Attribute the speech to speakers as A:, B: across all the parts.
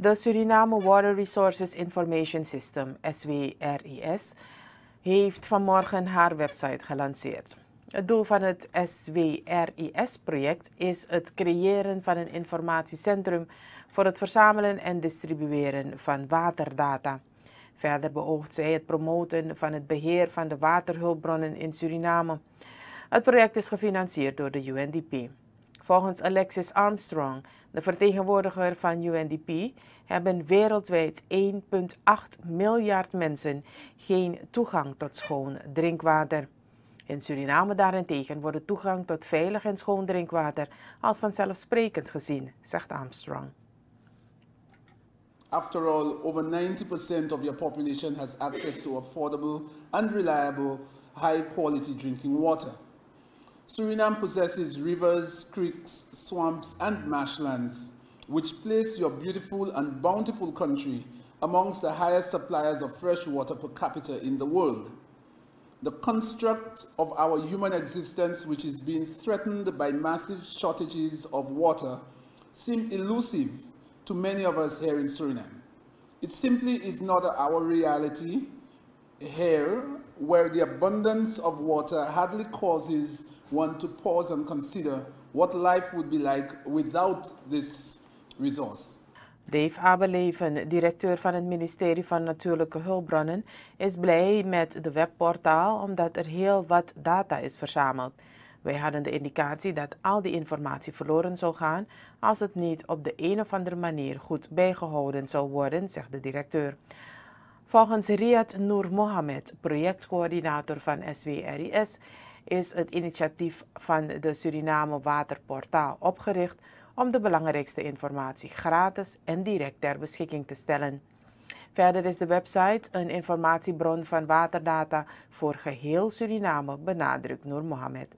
A: De Suriname Water Resources Information System, SWRIS, heeft vanmorgen haar website gelanceerd. Het doel van het SWRIS-project is het creëren van een informatiecentrum voor het verzamelen en distribueren van waterdata. Verder beoogt zij het promoten van het beheer van de waterhulpbronnen in Suriname. Het project is gefinancierd door de UNDP. Volgens Alexis Armstrong, de vertegenwoordiger van UNDP, hebben wereldwijd 1,8 miljard mensen geen toegang tot schoon drinkwater. In Suriname daarentegen wordt de toegang tot veilig en schoon drinkwater als vanzelfsprekend gezien, zegt Armstrong.
B: After all, over 90% of your population has access to affordable and reliable high quality drinking water. Suriname possesses rivers, creeks, swamps, and marshlands, which place your beautiful and bountiful country amongst the highest suppliers of fresh water per capita in the world. The construct of our human existence, which is being threatened by massive shortages of water, seem elusive to many of us here in Suriname. It simply is not our reality here, where the abundance of water hardly causes one to pause and consider what life would be like without this resource.
A: Dave Abeleven, directeur van het ministerie van Natuurlijke Hulpbronnen, is blij met de webportaal omdat er heel wat data is verzameld. Wij hadden de indicatie dat al die informatie verloren zou gaan als het niet op de een of andere manier goed bijgehouden zou worden, zegt de directeur. Volgens Riyad Noor Mohamed, projectcoördinator van SWRIS, is het initiatief van de Suriname Waterportaal opgericht om de belangrijkste informatie gratis en direct ter beschikking te stellen. Verder is de website een informatiebron van waterdata voor geheel Suriname, benadrukt Noor Mohamed.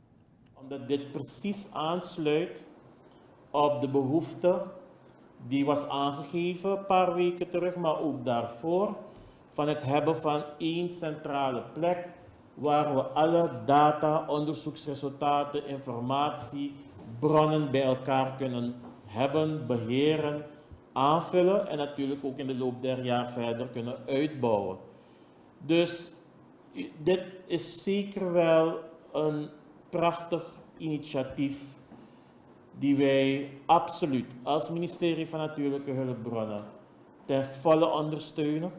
C: Omdat dit precies aansluit op de behoefte die was aangegeven een paar weken terug, maar ook daarvoor, van het hebben van één centrale plek waar we alle data, onderzoeksresultaten, informatie, bronnen bij elkaar kunnen hebben, beheren, aanvullen en natuurlijk ook in de loop der jaar verder kunnen uitbouwen. Dus dit is zeker wel een prachtig initiatief die wij absoluut als ministerie van Natuurlijke Hulpbronnen ten volle ondersteunen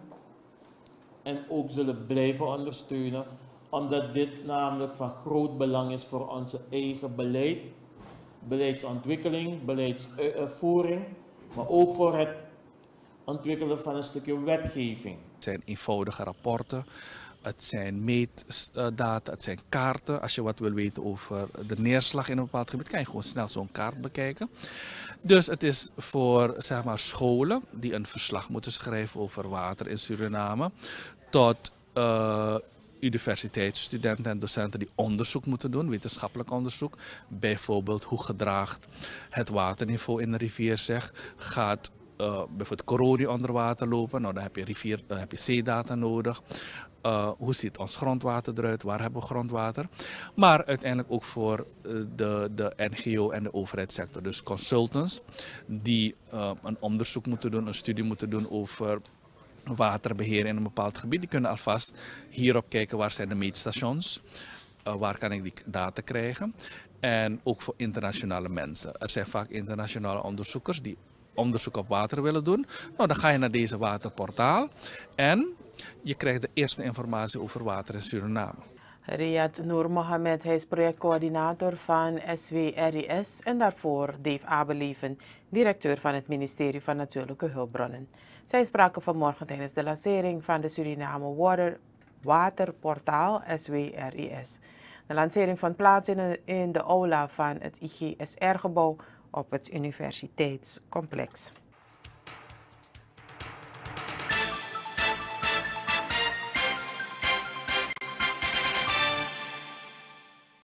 C: en ook zullen blijven ondersteunen omdat dit namelijk van groot belang is voor onze eigen beleid, beleidsontwikkeling, beleidsvoering, maar ook voor het ontwikkelen van een stukje wetgeving.
D: Het zijn eenvoudige rapporten, het zijn meetdata, het zijn kaarten. Als je wat wil weten over de neerslag in een bepaald gebied, kan je gewoon snel zo'n kaart bekijken. Dus het is voor zeg maar, scholen die een verslag moeten schrijven over water in Suriname, tot uh, universiteitsstudenten en docenten die onderzoek moeten doen, wetenschappelijk onderzoek. Bijvoorbeeld hoe gedraagt het waterniveau in de rivier zich? Gaat uh, bijvoorbeeld koronie onder water lopen? Nou, dan heb je, rivier, heb je zeedata nodig. Uh, hoe ziet ons grondwater eruit? Waar hebben we grondwater? Maar uiteindelijk ook voor uh, de, de NGO en de overheidssector. Dus consultants die een onderzoek moeten doen, een studie moeten doen over waterbeheer in een bepaald gebied. Die kunnen alvast hierop kijken waar zijn de meetstations, uh, waar kan ik die data krijgen. En ook voor internationale mensen. Er zijn vaak internationale onderzoekers die onderzoek op water willen doen. Nou, dan ga je naar deze waterportaal en je krijgt de eerste informatie over water in Suriname.
A: Riyad Noor Mohamed, hij is projectcoördinator van SWRIS en daarvoor Dave Abeleven, directeur van het ministerie van Natuurlijke Hulpbronnen. Zij spraken vanmorgen tijdens de lancering van de Suriname Water, Waterportaal SWRIS. De lancering vond plaats in de, aula van het IGSR-gebouw op het universiteitscomplex.